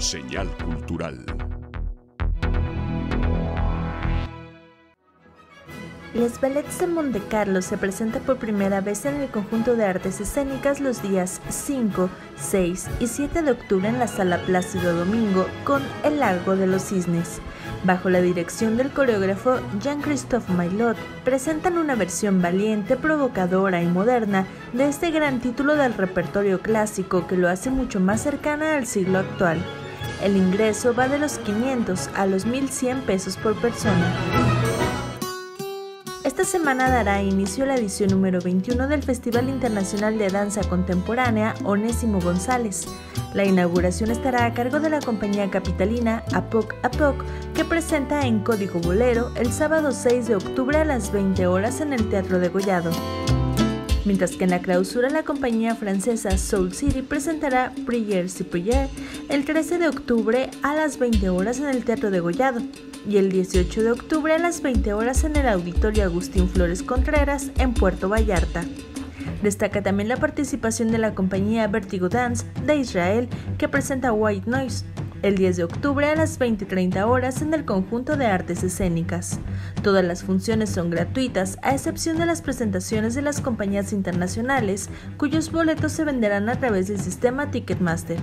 Señal cultural. Les Ballets de Monte Carlo se presenta por primera vez en el conjunto de artes escénicas los días 5, 6 y 7 de octubre en la Sala Plácido Domingo con El Largo de los Cisnes. Bajo la dirección del coreógrafo Jean-Christophe Maillot, presentan una versión valiente, provocadora y moderna de este gran título del repertorio clásico que lo hace mucho más cercana al siglo actual. El ingreso va de los 500 a los 1100 pesos por persona. Esta semana dará inicio la edición número 21 del Festival Internacional de Danza Contemporánea Onésimo González. La inauguración estará a cargo de la compañía capitalina Apoc Apoc, que presenta en Código Bolero el sábado 6 de octubre a las 20 horas en el Teatro de Gollado. Mientras que en la clausura la compañía francesa Soul City presentará Prières y Prières el 13 de octubre a las 20 horas en el Teatro de Gollado y el 18 de octubre a las 20 horas en el Auditorio Agustín Flores Contreras en Puerto Vallarta. Destaca también la participación de la compañía Vertigo Dance de Israel que presenta White Noise el 10 de octubre a las 20.30 horas en el conjunto de artes escénicas. Todas las funciones son gratuitas a excepción de las presentaciones de las compañías internacionales cuyos boletos se venderán a través del sistema Ticketmaster.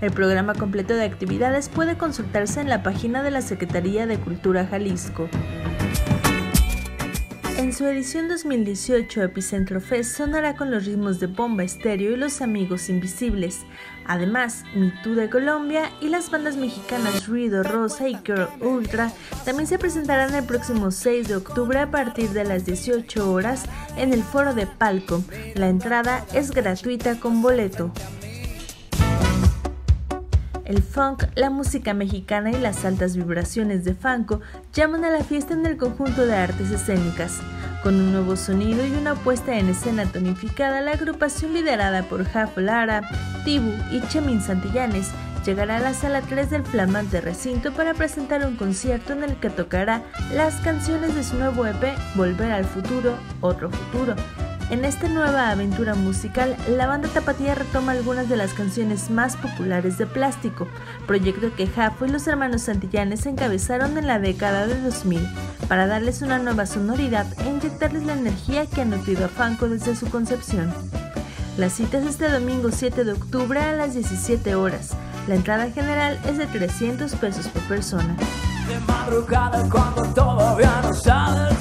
El programa completo de actividades puede consultarse en la página de la Secretaría de Cultura Jalisco. En su edición 2018, Epicentro Fest sonará con los ritmos de Bomba Estéreo y Los Amigos Invisibles. Además, Me de Colombia y las bandas mexicanas Ruido Rosa y Girl Ultra también se presentarán el próximo 6 de octubre a partir de las 18 horas en el foro de Palcom. La entrada es gratuita con boleto. El funk, la música mexicana y las altas vibraciones de Fanco llaman a la fiesta en el conjunto de artes escénicas. Con un nuevo sonido y una puesta en escena tonificada, la agrupación liderada por Jaf Lara, Tibu y Chemin Santillanes llegará a la sala 3 del flamante recinto para presentar un concierto en el que tocará las canciones de su nuevo EP Volver al Futuro, Otro Futuro, en esta nueva aventura musical, la banda Tapatía retoma algunas de las canciones más populares de Plástico, proyecto que Jafo y los hermanos Santillanes encabezaron en la década de 2000, para darles una nueva sonoridad e inyectarles la energía que ha nutrido a Fanco desde su concepción. La cita es este domingo 7 de octubre a las 17 horas. La entrada general es de 300 pesos por persona. De madrugada cuando todavía no.